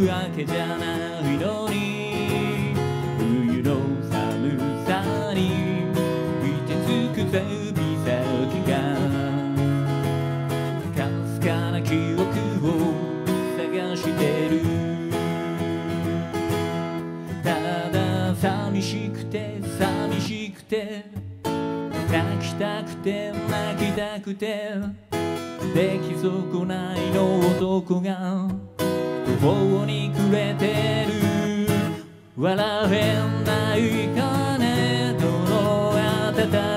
るわけじゃないのに。冬の寒さに凍てつく指先が。かすかな記憶を探してる。ただ寂しくて寂しくて泣きたくて泣きたくて出来損ないの男が途方に暮れてる。笑えないかねどの温か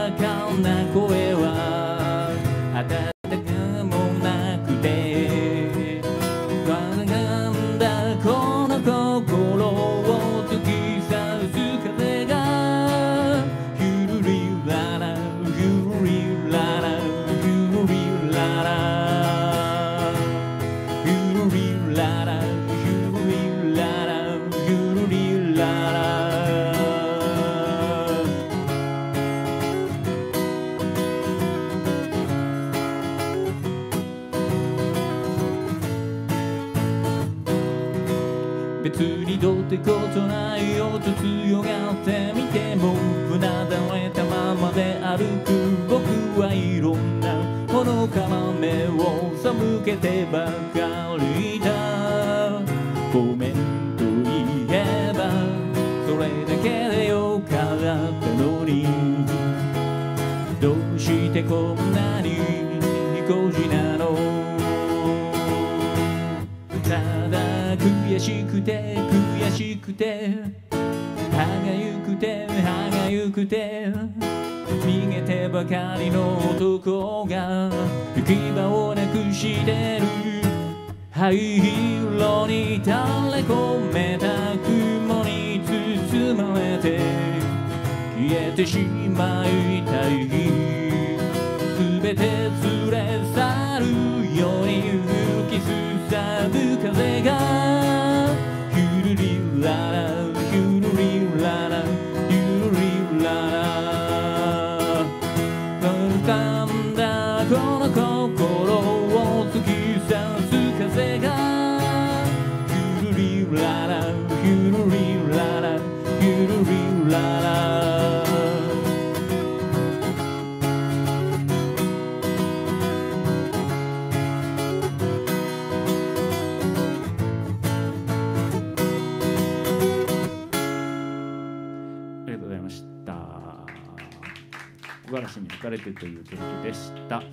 別にどうってことないよと強がってみてもうなだれたままで歩く僕はいろんなものから目を背けてばかりだ。ごめんと言えばそれだけでよかったのに。どうしてこんな悔しくて悔しくて。歯がゆくて歯がゆくて。逃げてばかりの男が行き場をなくしてる。灰色に垂れ込めた雲に包まれて消えてしまいたい。全てゆるりららありがとうございました。小柄しに吹かれてという曲でした。